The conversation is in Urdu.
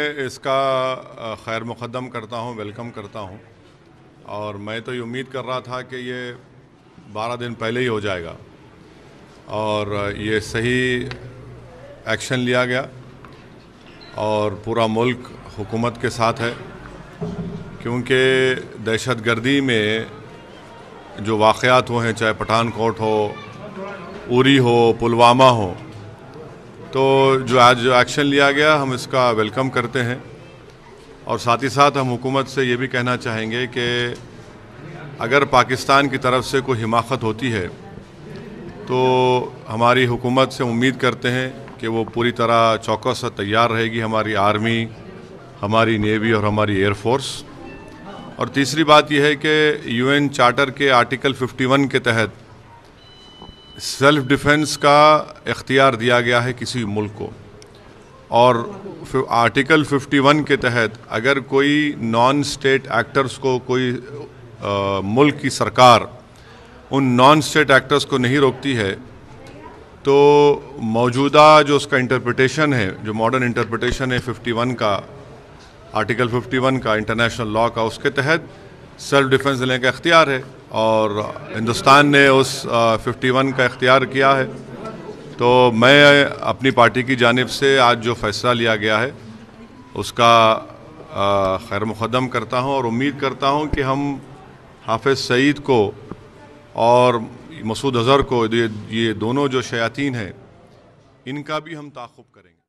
میں اس کا خیر مقدم کرتا ہوں، ویلکم کرتا ہوں۔ اور میں تو یہ امید کر رہا تھا کہ یہ بارہ دن پہلے ہی ہو جائے گا۔ اور یہ صحیح ایکشن لیا گیا۔ اور پورا ملک حکومت کے ساتھ ہے۔ کیونکہ دہشت گردی میں جو واقعات ہوئے ہیں، چاہے پٹھان کوٹ ہو، اوری ہو، پلوامہ ہو تو جو آج جو ایکشن لیا گیا، ہم اس کا ویلکم کرتے ہیں۔ اور ساتھ ہی ساتھ ہم حکومت سے یہ بھی کہنا چاہیں گے کہ اگر پاکستان کی طرف سے کوئی حماقت ہوتی ہے، تو ہماری حکومت سے امید کرتے ہیں کہ وہ پوری طرح چوکس تیار رہے گی، ہماری آرمی ہماری نیوی اور ہماری ایئر فورس اور تیسری بات یہ ہے کہ یو این چارٹر کے آرٹیکل ففٹی ون کے تحت سیلف ڈیفنس کا اختیار دیا گیا ہے کسی ملک کو۔ اور آرٹیکل ففٹی ون کے تحت اگر کوئی نان اسٹیٹ ایکٹرز کو کوئی ملک کی سرکار ان نان اسٹیٹ ایکٹرز کو نہیں روکتی ہے، تو موجودہ جو اس کا انٹرپریٹیشن ہے، جو ماڈرن انٹرپریٹیشن ہے ففٹی ون کا، آرٹیکل ففٹی ون کا انٹرنیشنل لاء کا، اس کے تحت سیلف ڈیفنس لینے کا اختیار ہے۔ اور ہندوستان نے اس ففٹی ون کا اختیار کیا ہے۔ تو میں اپنی پارٹی کی جانب سے آج جو فیصلہ لیا گیا ہے، اس کا خیر مقدم کرتا ہوں اور امید کرتا ہوں کہ ہم حافظ سعید کو اور مسعود اظہر کو یہ دونوں جو شیاطین ہیں، ان کا بھی ہم تعاقب کریں گے۔